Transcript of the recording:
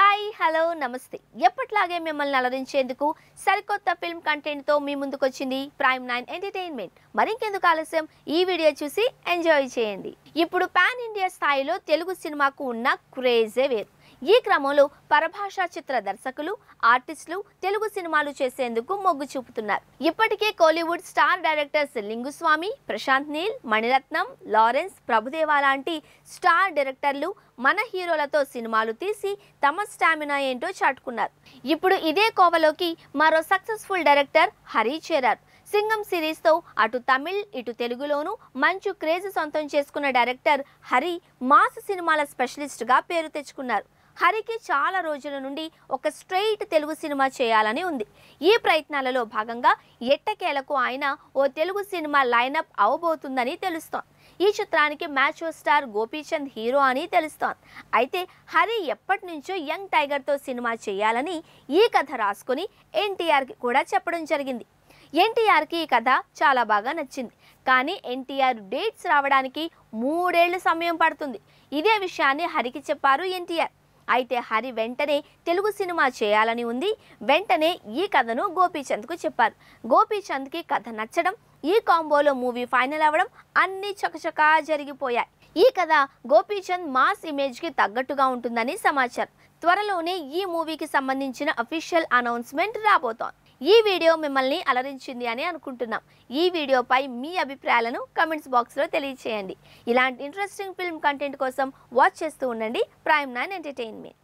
Hi hello నమస్తే. ఎప్పట్లాగే మిమ్మల్ని అలరించేందుకు సరికొత్త ఫిల్మ్ కంటెంట్తో మీ ముందుకొచ్చింది ప్రైమ్ నైన్ ఎంటర్టైన్మెంట్. మరింకెందుకు ఆలస్యం? ఈ వీడియో చూసి ఎంజాయ్ చేయండి. ఇప్పుడు పాన్ ఇండియా స్థాయిలో తెలుగు సినిమాకు ఉన్న క్రేజే వేరు. ఈ క్రమంలో పరభాషా చిత్ర దర్శకులు ఆర్టిస్టులు తెలుగు సినిమాలు చేసేందుకు మొగ్గు చూపుతున్నారు. ఇప్పటికే Kollywood star directors Lingusamy Prashanth Neel Mani Ratnam Lawrence Prabhu Deva లాంటి స్టార్ డైరెక్టర్లు మన హీరోలతో సినిమాలు తీసి తమ స్టామినా ఏంటో చాటుకున్నారు. ఇప్పుడు ఇదే కోవలోకి మరో సక్సెస్ఫుల్ డైరెక్టర్ హరి చేరారు. సింగం సిరీస్తో అటు తమిళ్ ఇటు తెలుగులోనూ మంచు క్రేజ్ సొంతం చేసుకున్న డైరెక్టర్ హరి మాస్ సినిమాల స్పెషలిస్ట్గా పేరు తెచ్చుకున్నారు. హరికి చాలా రోజుల నుండి ఒక స్ట్రెయిట్ తెలుగు సినిమా చేయాలని ఉంది. ఈ ప్రయత్నాలలో భాగంగా ఎట్టకేలకు ఆయన ఓ తెలుగు సినిమా లైనప్ అవబోతుందని తెలుస్తోంది. ఈ చిత్రానికి మ్యాచ్ స్టార్ గోపీచంద్ హీరో అని తెలుస్తోంది. అయితే హరి ఎప్పటి నుంచో యంగ్ టైగర్తో సినిమా చేయాలని ఈ కథ రాసుకొని ఎన్టీఆర్కి కూడా చెప్పడం జరిగింది. ఎన్టీఆర్కి ఈ కథ చాలా బాగా నచ్చింది. కానీ ఎన్టీఆర్ డేట్స్ రావడానికి మూడేళ్ళ సమయం పడుతుంది. ఇదే విషయాన్ని హరికి చెప్పారు ఎన్టీఆర్. అయితే హరి వెంటనే తెలుగు సినిమా చేయాలని ఉంది. వెంటనే ఈ కథను గోపీచంద్కు చెప్పారు. గోపీచంద్కి కథ నచ్చడం ఈ కాంబోలో మూవీ ఫైనల్ అవ్వడం అన్నీ చకచకా జరిగిపోయాయి. ఈ కథ గోపీచంద్ మాస్ ఇమేజ్కి తగ్గట్టుగా ఉంటుందని సమాచారం. త్వరలోనే ఈ మూవీకి సంబంధించిన అఫీషియల్ అనౌన్స్మెంట్ రాబోతోంది. ఈ వీడియో మిమ్మల్ని అలరించింది అని అనుకుంటున్నాం. ఈ వీడియోపై మీ అభిప్రాయాలను కమెంట్స్ బాక్స్లో తెలియచేయండి. ఇలాంటి ఇంట్రెస్టింగ్ ఫిల్మ్ కంటెంట్ కోసం వాచ్ చేస్తూ ఉండండి. Prime nine entertainment